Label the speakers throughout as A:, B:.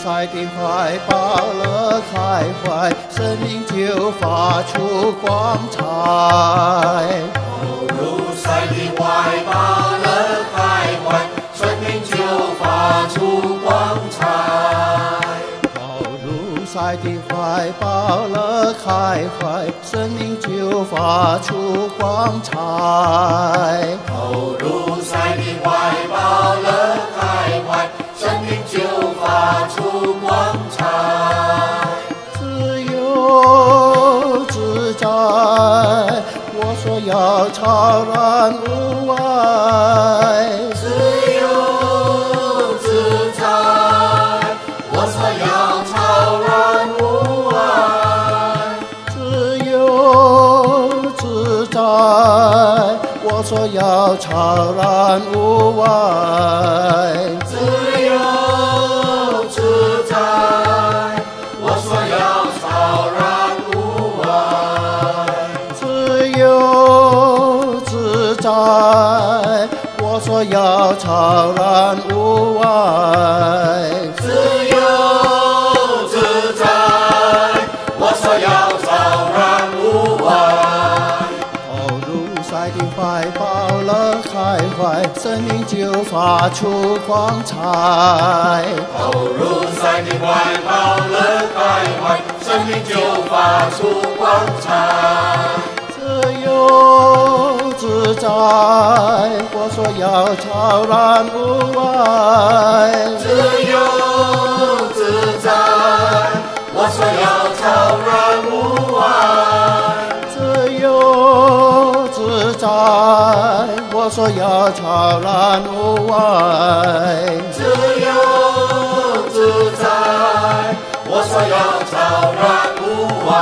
A: 塞的怀抱乐开怀，生命就发出光彩。
B: 的怀抱乐开怀，生命就发出光彩。
A: 跑如塞的怀抱乐开怀，生命就发出光彩。自由自在，我所要超然无碍。
B: 自由自在，我所要超然无碍。
A: 自由自在，我所要超然无碍。
B: 在，我说要超然无外。
A: 自由自在，我说要超然无碍。投入塞的怀抱乐开怀，生命就发出光彩。
B: 投入塞的怀抱乐开怀，生命就发出光彩。
A: 自由自在，我说要超然无碍。
B: 自由自在，我说要超然无碍。
A: 自由自在，我说要超然无碍。
B: 自由自在，我说要超然无碍。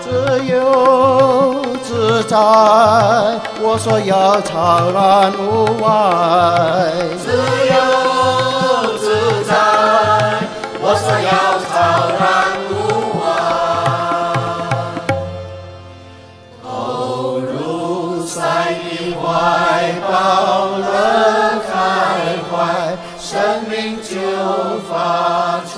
A: 自由在，我说要朝南屋外，
B: 自由自在，我说要朝南屋外，投入神的怀抱，乐开怀，生命就发出。